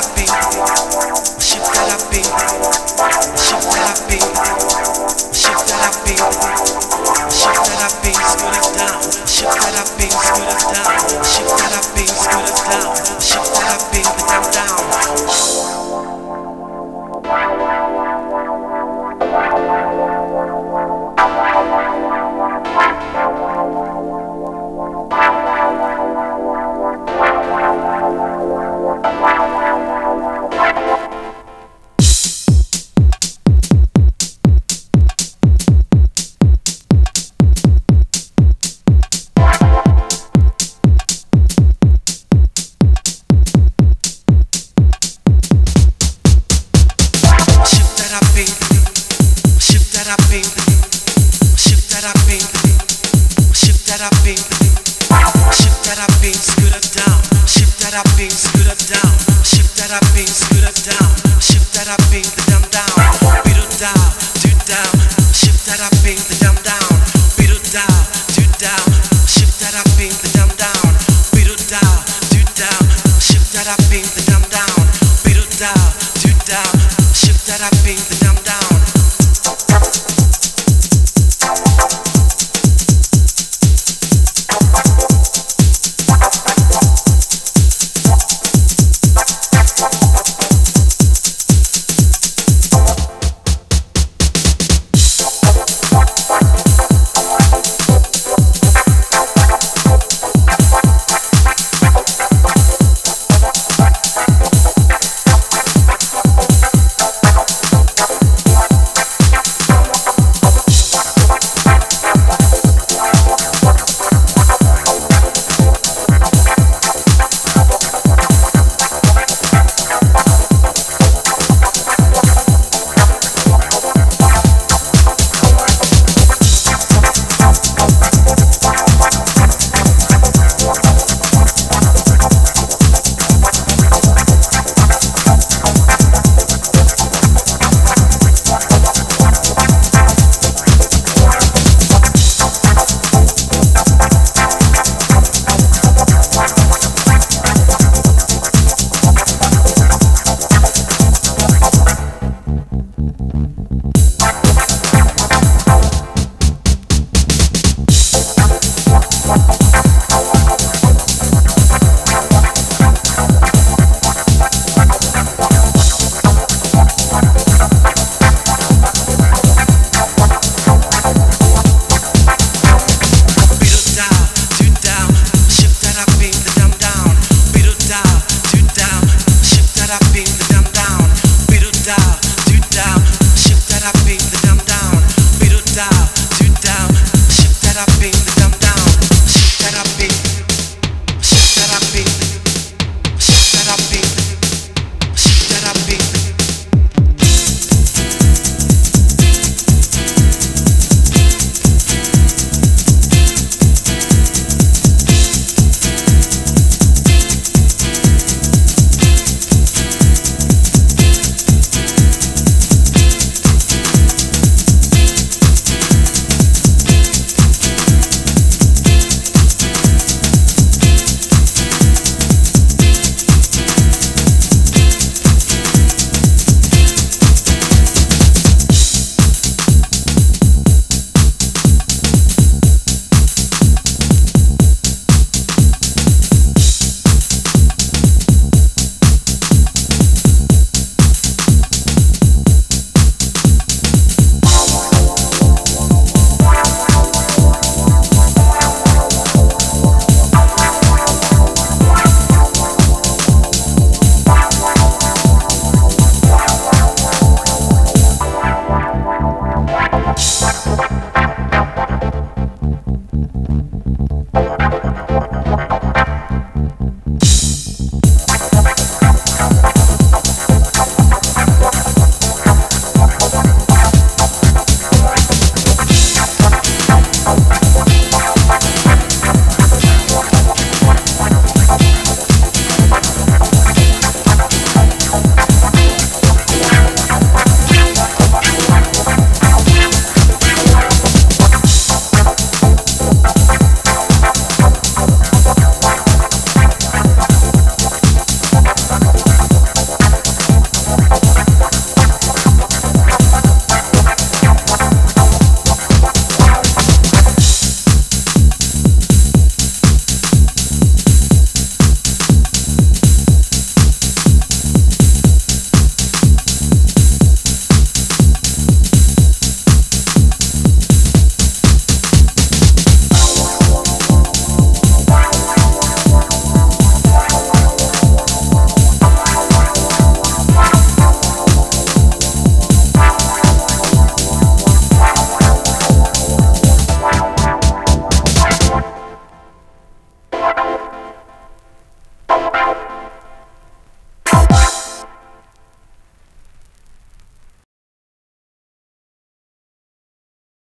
happy. that up, baby. Shoot that up, Scoot down. Scoot down. Scoot down. Down. Beat down. Do down. Down. Down. Do down. Down. Down. Do down. Down. Down. Do down. Down.